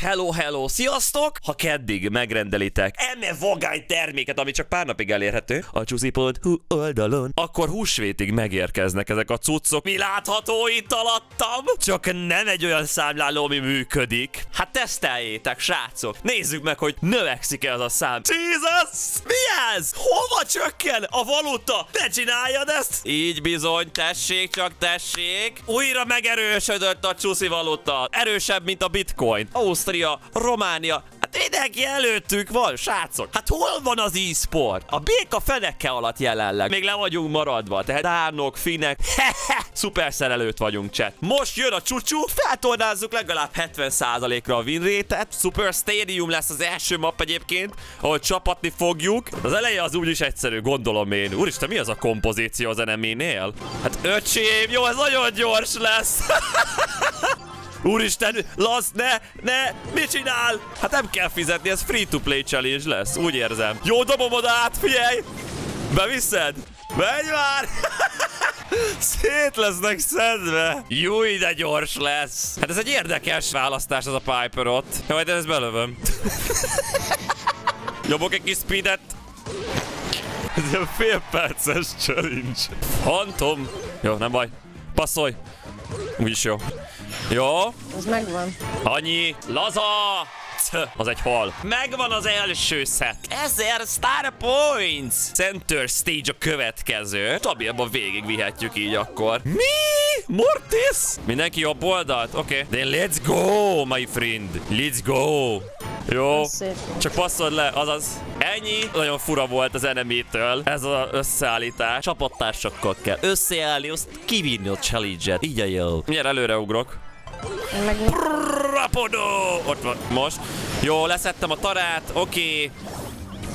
Hello, hello, sziasztok! Ha keddig megrendelitek enne vagány terméket, ami csak pár napig elérhető a csúszipod.hu oldalon, akkor húsvétig megérkeznek ezek a cuccok. Mi látható itt alattam? Csak nem egy olyan számláló, ami működik. Hát teszteljétek, srácok! Nézzük meg, hogy növekszik-e az a szám. Jesus! Mi ez? Hova csökken a valuta? Ne csináljad ezt! Így bizony, tessék csak, tessék! Újra megerősödött a csúszi valuta. Erősebb, mint a bitcoin. Ausztria, Románia, Hát mindenki előttük van, srácok. Hát hol van az e-sport? A béka feneke alatt jelenleg. Még le vagyunk maradva. Tehát dánok, finek. Szuper előtt vagyunk, chat. Most jön a csúcsú. Feltornázzuk legalább 70%-ra a win rate-et. Super Stadium lesz az első map egyébként, ahol csapatni fogjuk. Az eleje az úgyis egyszerű, gondolom én. Úristen, mi az a kompozíció az eneménél? Hát öcsém, jó, ez nagyon gyors lesz. Úristen, lasz, ne, ne, mit csinál? Hát nem kell fizetni, ez free-to-play challenge lesz, úgy érzem. Jó, dobom oda át, figyelj! Beviszed? Menj már! Szét lesznek szedve. Jó, de gyors lesz. Hát ez egy érdekes választás, az a Piper ott. Jó, de ezt belövöm. Jobbok egy kis speedet. Ez egy fél perces challenge. Phantom. Jó, nem baj. Passzolj. Úgyis jó. Jó. Az megvan. Annyi. Laza! Az egy hal. Megvan az első set. 1000 star points. Center stage a következő. Stabilban végig vihetjük így akkor. Mi? Mortis? Mindenki jobb oldalt? Oké. Okay. Then let's go, my friend. Let's go. Jó. Csak passzold le, azaz. Ennyi. Nagyon fura volt az enemitől. Ez az összeállítás. Csapattársakkal kell összeállni, azt kivinni a challenge-et. Így a jó. Miért előre ugrok? Meg... Rapodó! Ott van. Most. Jó, leszettem a tarát. Oké. Okay.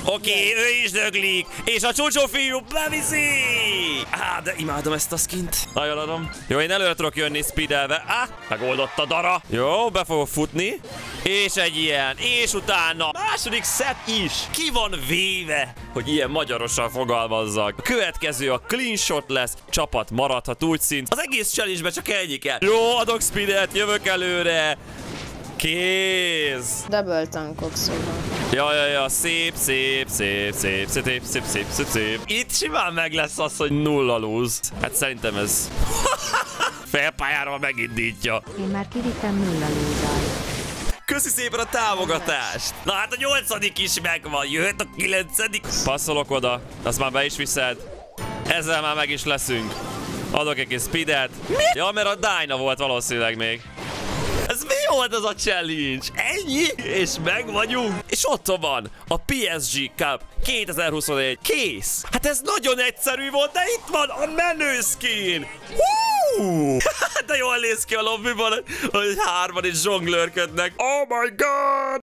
Oké, okay, ő is döglik, és a csúcsó fiú beviszi! Á, de imádom ezt a skint. Nagyon adom. Jó, én előre tudok jönni speedelve. Á, megoldott a dara. Jó, be fogok futni. És egy ilyen, és utána második set is. Ki van véve, hogy ilyen magyarosan fogalmazzak. A következő a clean shot lesz, csapat maradhat úgy szint. Az egész challenge csak ennyi kell. Jó, adok speedet, jövök előre. Kéz! Double tankok szóval. Ja, ja, ja, szép, szép, szép, szép, szép, szép, szép, szép, szép, szép. Itt simán meg lesz az, hogy nulla lose. Hát szerintem ez felpályára megindítja. Én már kivittem nulla lúzal. Köszi szépen a támogatást! Na hát a nyolcadik is megvan, jöhet a kilencedik. Passzolok oda, azt már be is viszed. Ezzel már meg is leszünk. Adok egy kis speedet. Mi? Ja, mert a Dyna volt valószínűleg még. Volt az a challenge? Ennyi? És meg vagyunk. És ott van a PSG Cup 2021. Kész. Hát ez nagyon egyszerű volt, de itt van a menő skin. De jól néz ki a lobbyban, hogy hárman is zsonglőrködnek. Oh my god!